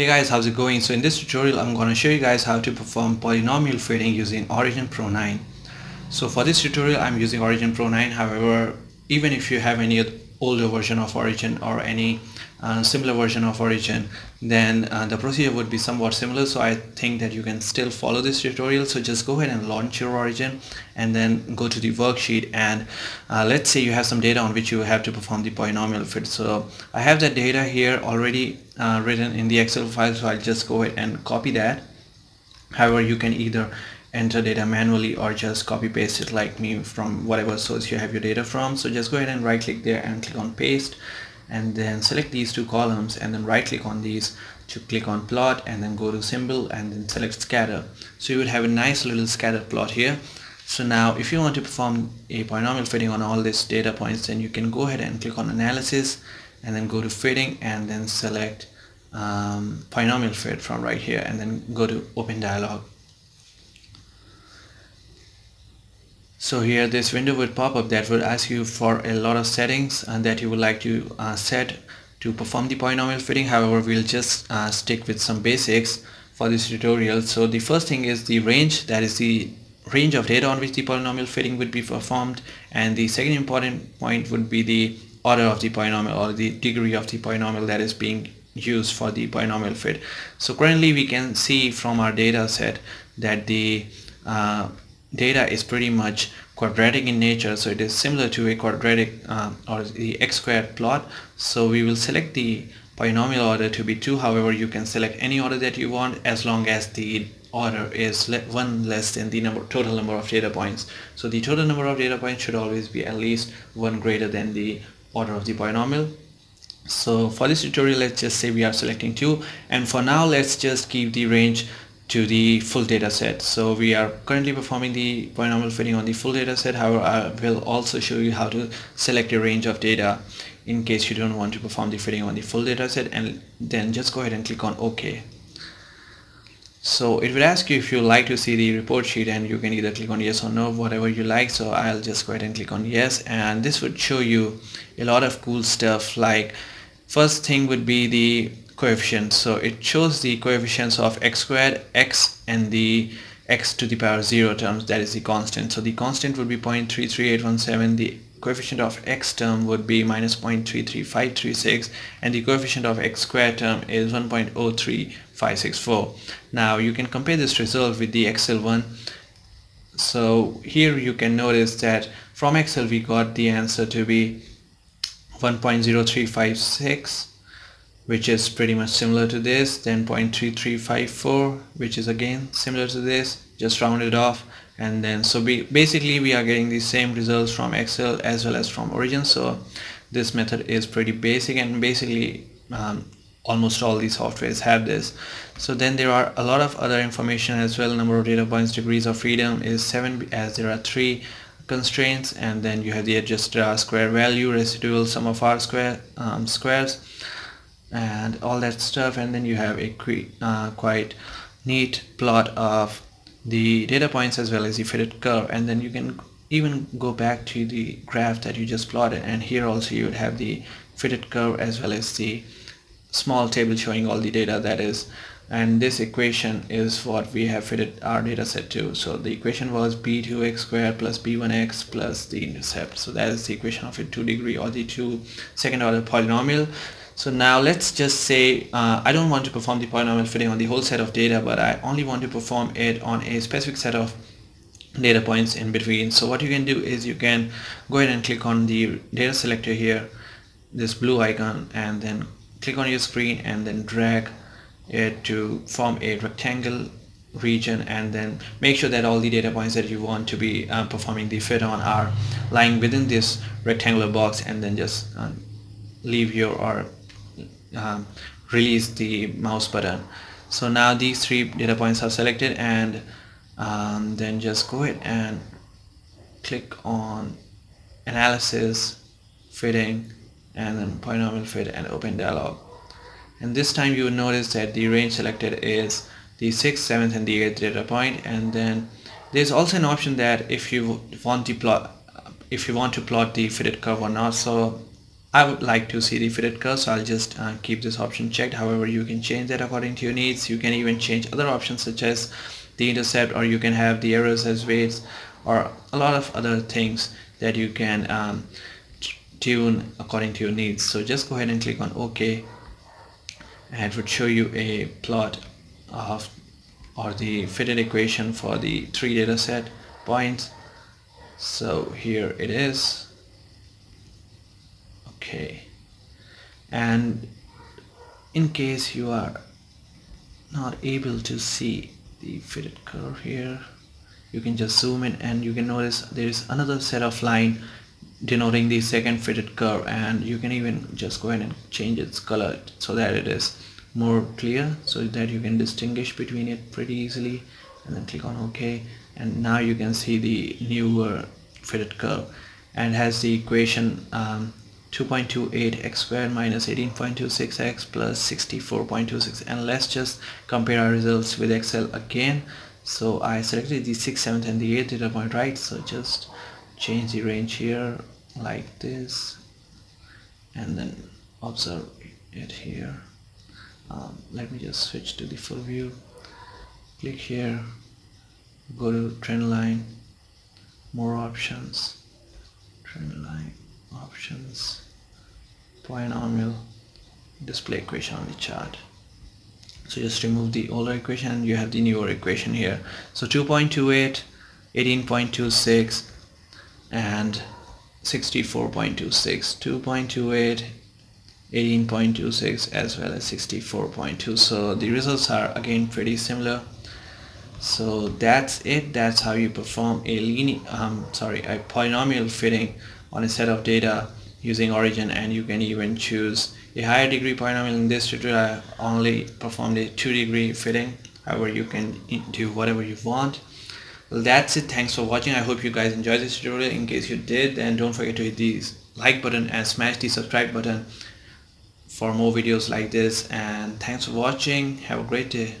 Hey guys, how's it going? So in this tutorial, I'm going to show you guys how to perform polynomial fitting using Origin Pro 9. So for this tutorial, I'm using Origin Pro 9. However, even if you have any older version of Origin or any uh, similar version of Origin, then uh, the procedure would be somewhat similar. So I think that you can still follow this tutorial. So just go ahead and launch your Origin and then go to the worksheet. And uh, let's say you have some data on which you have to perform the polynomial fit. So I have that data here already uh, written in the Excel file. So I'll just go ahead and copy that. However, you can either enter data manually or just copy paste it like me from whatever source you have your data from so just go ahead and right click there and click on paste and then select these two columns and then right click on these to click on plot and then go to symbol and then select scatter. So you would have a nice little scatter plot here. So now if you want to perform a polynomial fitting on all these data points then you can go ahead and click on analysis and then go to fitting and then select um, polynomial fit from right here and then go to open dialog so here this window would pop up that would ask you for a lot of settings and that you would like to uh, set to perform the polynomial fitting. However we'll just uh, stick with some basics for this tutorial. So the first thing is the range. That is the range of data on which the polynomial fitting would be performed. And the second important point would be the order of the polynomial or the degree of the polynomial that is being used for the polynomial fit. So currently we can see from our data set that the uh, data is pretty much quadratic in nature so it is similar to a quadratic uh, or the x squared plot. So we will select the polynomial order to be 2 however you can select any order that you want as long as the order is le one less than the number total number of data points. So the total number of data points should always be at least one greater than the order of the polynomial. So for this tutorial let's just say we are selecting 2 and for now let's just keep the range to the full data set. So we are currently performing the polynomial fitting on the full data set. However I will also show you how to select a range of data in case you don't want to perform the fitting on the full data set and then just go ahead and click on OK. So it will ask you if you like to see the report sheet and you can either click on yes or no whatever you like. So I'll just go ahead and click on yes and this would show you a lot of cool stuff. Like first thing would be the coefficients so it shows the coefficients of x squared x and the x to the power 0 terms. That is the constant. So the constant would be 0.33817 the coefficient of x term would be minus 0.33536 and the coefficient of x squared term is 1.03564 now you can compare this result with the excel one. So here you can notice that from excel we got the answer to be 1.0356 which is pretty much similar to this then 0.3354 which is again similar to this just rounded off. And then so we basically we are getting the same results from Excel as well as from Origin. So this method is pretty basic and basically um, almost all these softwares have this. So then there are a lot of other information as well. Number of data points degrees of freedom is 7 as there are three constraints. And then you have the adjusted R square value residual sum of R square um, squares and all that stuff and then you have a uh, quite neat plot of the data points as well as the fitted curve and then you can even go back to the graph that you just plotted and here also you would have the fitted curve as well as the small table showing all the data that is. And this equation is what we have fitted our data set to. So the equation was b2x squared plus b1x plus the intercept. So that is the equation of a two degree or the two second order polynomial so now let's just say uh, I don't want to perform the polynomial fitting on the whole set of data but I only want to perform it on a specific set of data points in between. So what you can do is you can go ahead and click on the data selector here this blue icon and then click on your screen and then drag it to form a rectangle region and then make sure that all the data points that you want to be uh, performing the fit on are lying within this rectangular box and then just uh, leave your or um, release the mouse button. So now these three data points are selected and um, then just go ahead and click on analysis fitting and then polynomial fit and open dialog. And this time you will notice that the range selected is the 6th, 7th and the 8th data point. And then there's also an option that if you want to plot if you want to plot the fitted curve or not. So I would like to see the fitted curve so I'll just uh, keep this option checked. However you can change that according to your needs. You can even change other options such as the intercept or you can have the errors as weights or a lot of other things that you can um, tune according to your needs. So just go ahead and click on OK and it would show you a plot of or the fitted equation for the three data set points. So here it is okay. And in case you are not able to see the fitted curve here you can just zoom in and you can notice there is another set of line denoting the second fitted curve and you can even just go ahead and change its color so that it is more clear so that you can distinguish between it pretty easily and then click on ok and now you can see the newer fitted curve and has the equation um, 2.28 x squared minus 18.26 x plus 64.26 and let's just compare our results with excel again. So I selected the 6th 7th and the 8th data point right? So just change the range here like this and then observe it here. Um, let me just switch to the full view. Click here go to trend line more options trend line options. Polynomial display equation on the chart. So just remove the older equation. You have the newer equation here. So 2.28 18.26 and 64.26 2.28 18.26 as well as 64.2 so the results are again pretty similar. So that's it. That's how you perform a linear um, sorry a polynomial fitting on a set of data using origin and you can even choose a higher degree polynomial in this tutorial. I only performed a two degree fitting. However you can do whatever you want. Well that's it. Thanks for watching. I hope you guys enjoyed this tutorial. In case you did then don't forget to hit the like button and smash the subscribe button for more videos like this. And thanks for watching. Have a great day